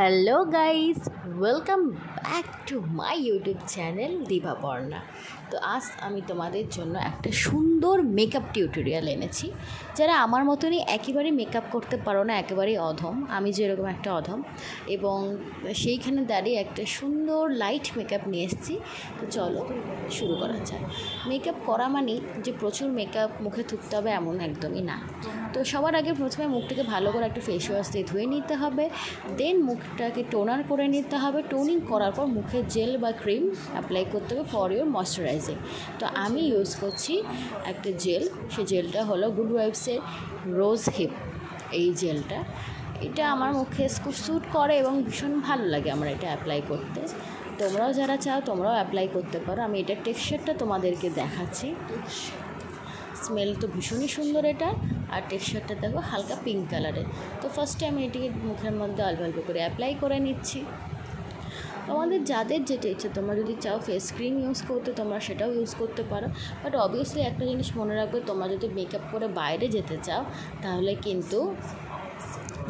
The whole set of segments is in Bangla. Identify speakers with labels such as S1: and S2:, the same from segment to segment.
S1: Hello guys welcome back to my YouTube channel Dipaparna তো আজ আমি তোমাদের জন্য একটা সুন্দর মেকআপ টিউটোরিয়াল এনেছি। যারা আমার মতনই একেবারে মেকআপ করতে পারো না, একেবারেই অধম। আমি যেরকম একটা অধম। এবং সেইখানে দাঁড়িয়ে একটা সুন্দর লাইট মেকআপ নিয়ে এসেছি। তো চলো শুরু করা যায় মেকআপ করা মানে যে প্রচুর মেকআপ মুখে থুকতে হবে এমন একদমই না। তো সবার আগে প্রথমে মুখটাকে ভালো করে একটা ফেস ওয়াশ দিয়ে ধুয়ে নিতে হবে। দেন মুখটাকে টোনার করে নিতে হবে। টোনিং করার পর মুখে জেল বা ক্রিম অ্যাপ্লাই করতে হবে ফর ইউর ময়শ্চারাইজিং তো আমি ইউজ করছি একটা জেল সে জেলটা হলো গুড ওয়াইফসের রোজ হিপ এই জেলটা এটা আমার মুখে খুব স্যুট করে এবং ভীষণ ভালো লাগে আমার এটা অ্যাপ্লাই করতে। তোমরাও যারা চাও তোমরাও অ্যাপ্লাই করতে পারো। আমি এটার টেক্সচারটা তোমাদেরকে দেখাচ্ছি। স্মেল তো ভীষণই সুন্দর এটা। আর টেক্সচারটা দেখো হালকা পিঙ্ক কালারের তো ফার্স্টে আমি এটিকে মুখের মধ্যে অল্প অল্প করে অ্যাপ্লাই করে নিচ্ছি। তোমাদের যাদের যেটা ইচ্ছে, তোমরা যদি চাও ফেস ক্রিম ইউজ করতে, তোমরা সেটাও ইউজ করতে পারো। বাট অবভিয়াসলি একটা জিনিস মনে রাখবে, তোমরা যদি মেকআপ করে বাইরে যেতে চাও, তাহলে কিন্তু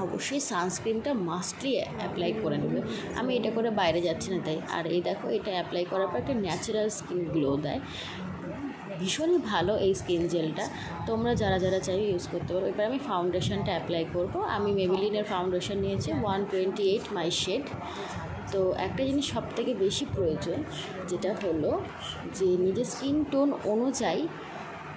S1: অবশ্যই সানস্ক্রিনটা মাস্টলি অ্যাপ্লাই করে নেবে। আমি এটা করে বাইরে যাচ্ছি না তাই। আর এই দেখো, এটা অ্যাপ্লাই করার পর একটা ন্যাচারাল স্কিন গ্লো দেয়। ভীষণই ভালো এই স্কিন জেলটা। তোমরা যারা যারা চাই ইউজ করতে পারো। এবার আমি ফাউন্ডেশনটা অ্যাপ্লাই করব। আমি মেবিলিনের ফাউন্ডেশন নিয়েছি one twenty eight my shade তো একটা জিনিস সবথেকে বেশি প্রয়োজন, যেটা হলো যে নিজের স্কিন টোন অনুযায়ী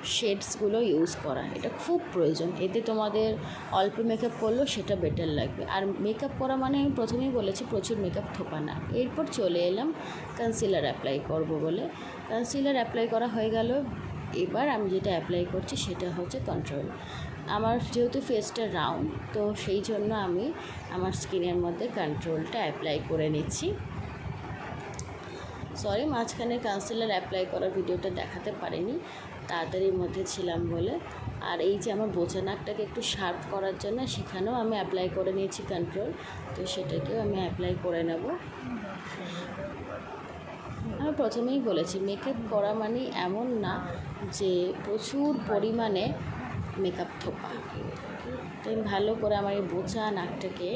S1: শেডসগুলো ইউজ করা। এটা খুব প্রয়োজন। এতে তোমাদের অল্প মেকআপ করলেও সেটা বেটার লাগবে। আর মেকআপ করা মানে আমি প্রথমেই বলেছি, প্রচুর মেকআপ থোপা না। এরপর চলে এলাম কনসিলার অ্যাপ্লাই করব বলে। কনসিলার অ্যাপ্লাই করা হয়ে গেল। এবার আমি যেটা অ্যাপ্লাই করছি সেটা হচ্ছে কন্ট্রোল আমার যেহেতু ফেসটা রাউন্ড তো সেই জন্য আমি আমার স্কিনের মধ্যে কন্ট্রোলটা অ্যাপ্লাই করে নিচ্ছি। সরি, মাঝখানে কনসিলার অ্যাপ্লাই করার ভিডিওটা দেখাতে পারিনি তাড়াতাড়ির মধ্যে ছিলাম বলে। আর এই যে আমার বোঝা নাকটাকে একটু শার্প করার জন্য সেখানেও আমি অ্যাপ্লাই করে নিয়েছি কন্ট্রোল তো সেটাকেও আমি অ্যাপ্লাই করে নেব। আমি প্রথমেই বলেছি মেকআপ করা মানে এমন না যে প্রচুর পরিমাণে মেকআপ থোপা। তো আমি ভালো করে আমার এই বোঝা নাকটাকে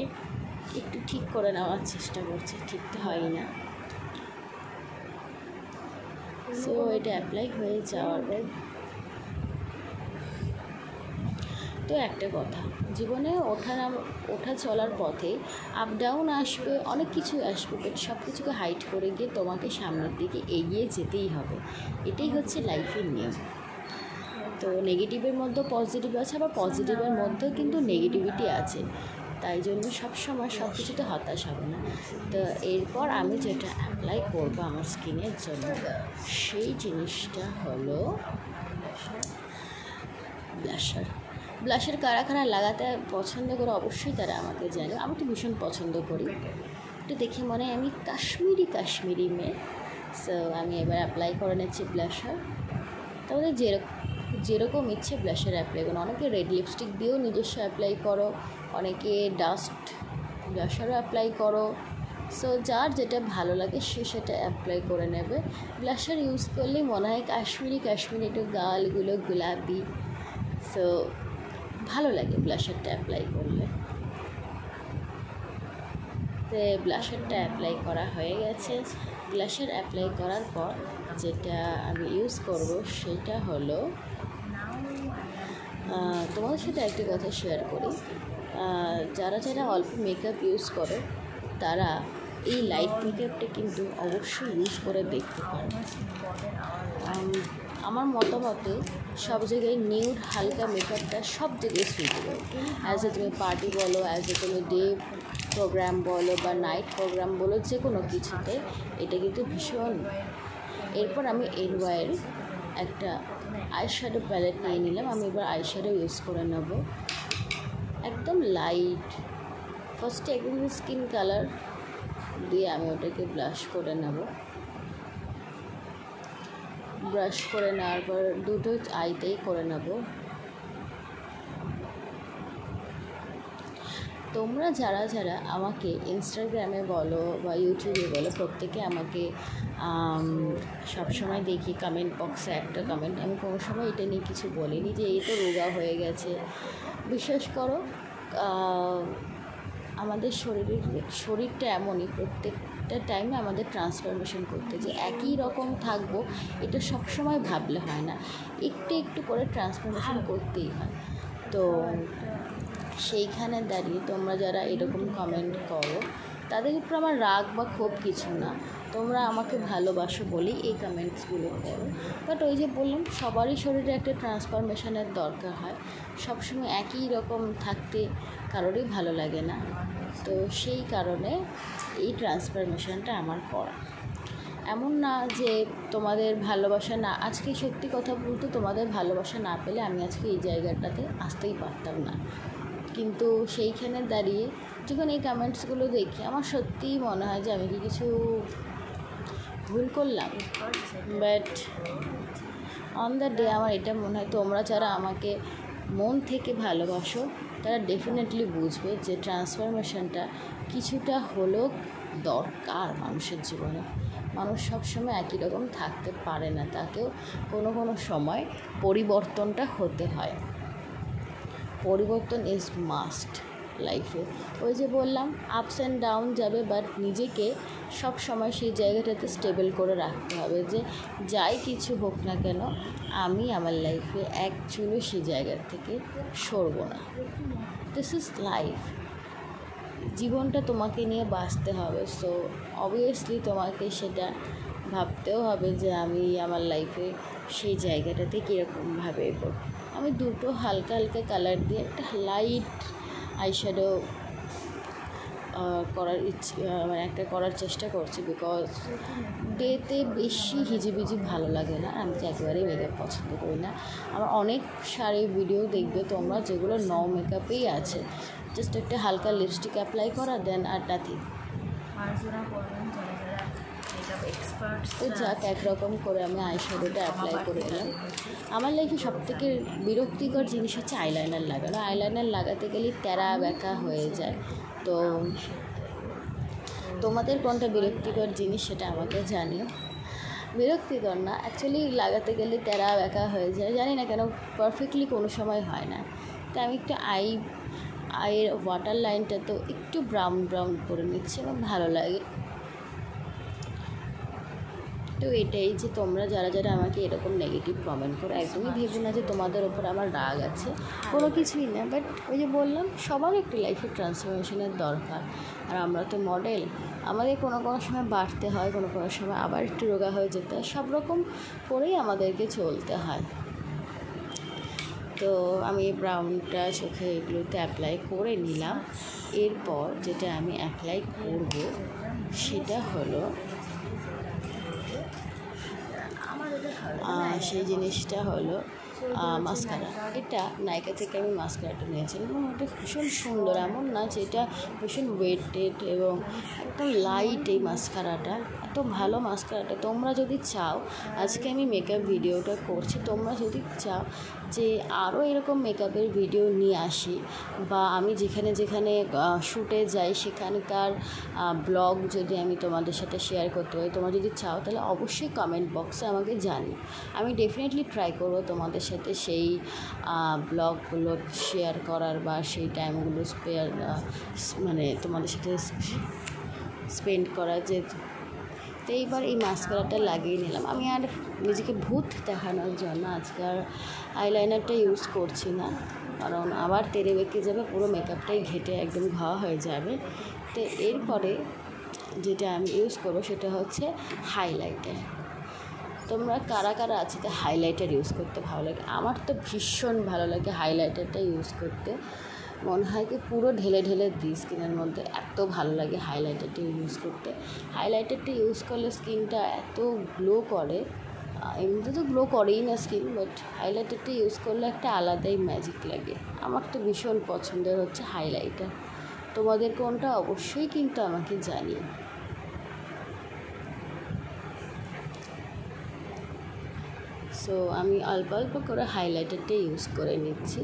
S1: একটু ঠিক করে নেওয়ার চেষ্টা করছি ঠিক তো হয় না সো এটা অ্যাপ্লাই হয়ে যাওয়ার পর তো একটা কথা, জীবনে ওঠা ওঠা চলার পথে আপ ডাউন আসবে, অনেক কিছু আসবে বাট সব কিছুকে হাইট করে গিয়ে তোমাকে সামনের দিকে এগিয়ে যেতেই হবে। এটাই হচ্ছে লাইফের নিয়ম। তো নেগেটিভের মধ্যেও পজিটিভ আছে, আবার পজিটিভের মধ্যেও কিন্তু নেগেটিভিটি আছে। তাই জন্য সবসময় সব কিছুতে হতাশ হবে না। তো এরপর আমি যেটা অ্যাপ্লাই করব আমার স্কিনের জন্য, সেই জিনিসটা হলো ব্লাশার ব্লাশার কারা কারা লাগাতে পছন্দ করে অবশ্যই তারা আমাকে জানে। আমি তো ভীষণ পছন্দ করি। একটু দেখে মনে হয় আমি কাশ্মীরি কাশ্মীরি মেয়ে। সো আমি এবার অ্যাপ্লাই করে নিচ্ছি ব্লাশার তাহলে যেরকম যেরকম ইচ্ছে ব্লাশার অ্যাপ্লাই করো। অনেকে রেড লিপস্টিক দিয়েও নিজস্ব অ্যাপ্লাই করো, অনেকে ডাস্ট ব্লাশারও অ্যাপ্লাই করো। সো যার যেটা ভালো লাগে, সে সেটা অ্যাপ্লাই করে নেবে। ব্লাশার ইউজ করলেই মনে হয় কাশ্মীরি কাশ্মীরি একটু গালগুলো গোলাপি। সো ভালো লাগে ব্লাশারটা অ্যাপ্লাই করলে। তো ব্লাশারটা অ্যাপ্লাই করা হয়ে গেছে। ব্লাশার অ্যাপ্লাই করার পর যেটা আমি ইউজ করব, সেটা হলো তোমাদের সাথে একটি কথা শেয়ার করি। যারা যারা অল্প মেকআপ ইউজ করে, তারা এই লাইট মেকআপটা কিন্তু অবশ্যই ইউজ করে দেখতে পারে। আমার মতামতে সব জায়গায় নিউড হালকা মেকআপটা সব জায়গায় সুইটেবল অ্যাজ এ তুমি পার্টি বলো অ্যাজ এ তুমি ডে প্রোগ্রাম বলো বা নাইট প্রোগ্রাম বলো, যে কোনো কিছুতে, এটা কিন্তু ভীষণ। এরপর আমি এর একটা আই শ্যাডো প্যালেট নিয়ে নিলাম। আমি এবার আই শ্যাডো ইউজ করে নেব। একদম লাইট ফার্স্টে একদম স্কিন কালার দিয়ে আমি ওটাকে ব্রাশ করে নেব। ব্রাশ করে নেওয়ার পর দুটো আইতেই করে নেব। তোমরা যারা যারা আমাকে ইনস্টাগ্রামে বলো বা ইউটিউবে বলো প্রত্যেকে আমাকে সবসময় দেখি কমেন্ট বক্সে একটা কমেন্ট আমি কোনো সময় এটা নিয়ে কিছু বলিনি যে এই তো রোগা হয়ে গেছে। বিশ্বাস করো আমাদের শরীরের শরীরটা এমনই প্রত্যেকটা টাইমে আমাদের ট্রান্সফরমেশন করতে যে একই রকম থাকব এটা সবসময় ভাবলে হয় না। একটু একটু করে ট্রান্সফরমেশন করতেই হয়। তো সেইখানে দাঁড়িয়ে তোমরা যারা এরকম কমেন্ট করো, তাদের উপর আমার রাগ বা ক্ষোভ কিছু না। তোমরা আমাকে ভালোবাসো বলেই এই কমেন্টসগুলো করো। বাট ওই যে বললাম, সবারই শরীরে একটা ট্রান্সফরমেশনের দরকার হয়। সবসময় একই রকম থাকতে কারোরই ভালো লাগে না। তো সেই কারণে এই ট্রান্সফরমেশনটা আমার করা। এমন না যে তোমাদের ভালোবাসা না, আজকে সত্যি কথা বলতে তোমাদের ভালোবাসা না পেলে আমি আজকে এই জায়গাটাতে আসতেই পারতাম না। কিন্তু সেইখানে দাঁড়িয়ে যখন এই কমেন্টসগুলো দেখি, আমার সত্যিই মনে হয় যে আমি কি কিছু ভুল করলাম? বাট অন দ্য ডে আমার এটা মনে হয়, তোমরা যারা আমাকে মন থেকে ভালোবাসো, তারা ডেফিনেটলি বুঝবে যে ট্রান্সফরমেশনটা কিছুটা হলেও দরকার মানুষের জীবনে। মানুষ সবসময় একই রকম থাকতে পারে না, তাকেও কোনো কোনো সময় পরিবর্তনটা হতে হয়। পরিবর্তন ইজ মাস্ট লাইফে ওই যে বললাম আপস অ্যান্ড ডাউন যাবে বাট নিজেকে সব সময় সেই জায়গাটাতে স্টেবল করে রাখতে হবে যে যাই কিছু হোক না কেন, আমি আমার লাইফে এক চুলো সেই জায়গার থেকে সরবো না। দিস ইজ লাইফ জীবনটা তোমাকে নিয়ে বাঁচতে হবে সো অবভিয়াসলি তোমাকে সেটা ভাবতেও হবে যে আমি আমার লাইফে সেই জায়গাটাতে কীরকমভাবে এগো আমি দুটো হালকা হালকা কালার দিয়ে একটা লাইট আইশ্যাডো করার ইচ্ছে মানে একটা করার চেষ্টা করছি বিকজ ডেতে বেশি হিজিবিজি ভালো লাগে না। আমি তো একেবারেই মেকআপ পছন্দ করি না। আমার অনেক শাড়ি ভিডিও দেখবে তোমরা যেগুলো ন মেকআপেই আছে। জাস্ট একটা হালকা লিপস্টিক অ্যাপ্লাই করা দেন আর নাথিং তো যাক একরকম করে আমি আইশ্যাডোটা অ্যাপ্লাই করে দিলাম আমার লাইফে সবথেকে বিরক্তিকর জিনিস হচ্ছে আইলাইনার লাগানো। আইলাইনার লাগাতে গেলেই তেরা ব্যাকা হয়ে যায়। তো তোমাদের কোনটা বিরক্তিকর জিনিস সেটা আমাকে জানিও। বিরক্তিকর না অ্যাকচুয়ালি লাগাতে গেলে তেরা ব্যাকা হয়ে যায়। জানি না কেন পারফেক্টলি কোনো সময় হয় না। তো আমি একটু আই আইয়ের ওয়াটার লাইনটা তো একটু ব্রাউন ব্রাউন করে নিচ্ছি এবং ভালো লাগে। তো এটাই যে তোমরা যারা যারা আমাকে এরকম নেগেটিভ কমেন্ট করো, একদমই ভেবো না যে তোমাদের ওপর আমার রাগ আছে। কোনো কিছুই না বাট ওই যে বললাম, সবার একটি লাইফে ট্রান্সফরমেশনের দরকার। আর আমরা তো মডেল আমাদের কোনো কোনো সময় বাড়তে হয়, কোনো কোনো সময় আবার একটু রোগা হয়ে যেতে হয়, সব রকম করেই আমাদেরকে চলতে হয়। তো আমি এই ব্রাউনটা চোখে এগুলোতে অ্যাপ্লাই করে নিলাম। এরপর যেটা আমি অ্যাপ্লাই করব, সেটা হলো সেই জিনিসটা হলো মাস্কারা। এটা নায়িকা থেকে আমি মাস্কারাটা নিয়েছিলাম এবং এটা ভীষণ সুন্দর, এমন না যে এটা ভীষণ ওয়েটেড এবং একদম লাইট এই মাস্কারাটা। এত ভালো মাস্কারাটা। তোমরা যদি চাও, আজকে আমি মেকআপ ভিডিওটা করছি, তোমরা যদি চাও যে আরও এরকম মেকআপের ভিডিও নিয়ে আসি বা আমি যেখানে যেখানে শ্যুটে যাই সেখানকার ব্লগ যদি আমি তোমাদের সাথে শেয়ার করতে পারি, তোমরা যদি চাও তাহলে অবশ্যই কমেন্ট বক্সে আমাকে জানি আমি ডেফিনেটলি ট্রাই করব তোমাদের সাথে সেই ব্লগগুলো শেয়ার করার বা সেই টাইমগুলো স্পেয়ার মানে তোমাদের সাথে স্পেন্ড করার যে তো এইবার এই মাস্কারাটা লাগিয়ে নিলাম। আমি আর নিজেকে ভূত দেখানোর জন্য আজকে আর আইলাইনারটা ইউজ করছি না। কারণ আবার তেরে বেঁকে যাবে, পুরো মেকআপটাই ঘেটে একদম ঘাওয়া হয়ে যাবে। তো এরপরে যেটা আমি ইউজ করব সেটা হচ্ছে হাইলাইটার তোমরা কারা কারা আছে তো হাইলাইটার ইউজ করতে ভালো লাগে? আমার তো ভীষণ ভালো লাগে হাইলাইটারটা ইউজ করতে। মনে হয় কি পুরো ঢেলে ঢেলে দিই স্কিনের মধ্যে। এত ভালো লাগে হাইলাইটারটি ইউজ করতে। হাইলাইটারটি ইউজ করলে স্কিনটা এত গ্লো করে। এমনিতে তো গ্লো করেই না স্কিন বাট হাইলাইটারটি ইউজ করলে একটা আলাদাই ম্যাজিক লাগে। আমার তো ভীষণ পছন্দের হচ্ছে হাইলাইটার তোমাদের কোনটা? অবশ্যই কিন্তু আমাকে জানিও। সো আমি অল্প অল্প করে হাইলাইটারটা ইউজ করে নিচ্ছি।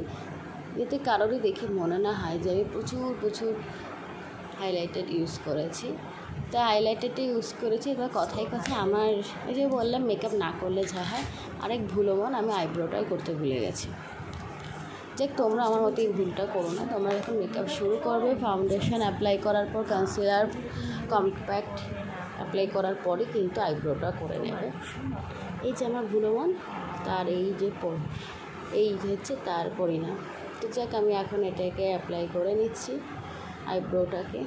S1: যাতে কারোরই দেখে মনে না হয় যে আমি প্রচুর প্রচুর হাইলাইটার ইউজ করেছি। তো হাইলাইটারটা ইউজ করেছি, এবার কথায় কথায় আমার এই যে বললাম মেকআপ না করলে যা হয়, আরেক ভুলো মন আমি আইব্রোটাই করতে ভুলে গেছি। যে তোমরা আমার মতো এই ভুলটা করো না। তোমরা যখন মেকআপ শুরু করবে ফাউন্ডেশন অ্যাপ্লাই করার পর কনসিলার কম্প্যাক্ট অ্যাপ্লাই করার পরে কিন্তু আইব্রোটা করে নেবে। এই যে আমার ভুলমন তার এই যে এই হচ্ছে তার পরিণাম। তো যাক আমি এখন এটাকে অ্যাপ্লাই করে নিচ্ছি আইব্রোটাকে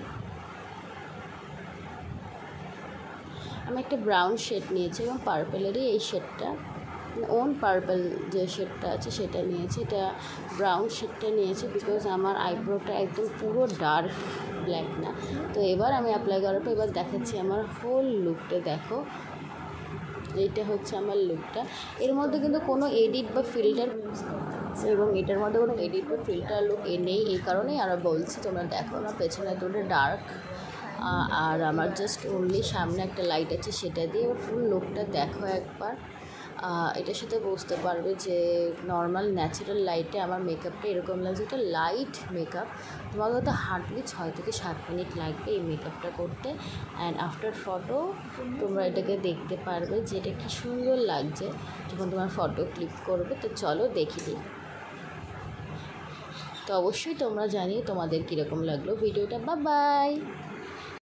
S1: আমি একটা ব্রাউন শেড নিয়েছি এবং পার্পেলেরই এই শেডটা ওন পার্পল যে শেডটা আছে সেটা নিয়েছি। এটা ব্রাউন শেডটা নিয়েছি বিকজ আমার আইব্রোটা একদম পুরো ডার্ক ব্ল্যাক না। তো এবার আমি অ্যাপ্লাই করার পর এবার দেখাচ্ছি আমার হোল লুকটা দেখো। এইটা হচ্ছে আমার লুকটা এর মধ্যে কিন্তু কোনো এডিট বা ফিল্টার এবং এটার মধ্যে কোনো এডিট বা ফিল্টার লুক এ নেই, এই কারণেই আরও বলছি, তোমরা দেখো আমার পেছনে দুটো ডার্ক আর আমার জাস্ট অনলি সামনে একটা লাইট আছে, সেটা দিয়ে ফুল লুকটা দেখো একবার। এটার সাথে বুঝতে পারবে যে নর্মাল ন্যাচারাল লাইটে আমার মেকআপটা এরকম লাগছে, এটা লাইট মেকআপ তোমাকে হয়তো হার্ডলি ছয় থেকে সাত মিনিট লাগবে এই মেকআপটা করতে। অ্যান্ড আফটার ফটো তোমরা এটাকে দেখতে পারবে যে এটা কী সুন্দর লাগছে। যখন তোমার ফটো ক্লিক করবে, তো চলো দেখি দিই তো অবশ্যই তোমরা জানিয়ে তোমাদের কীরকম লাগল ভিডিওটা। বা বাই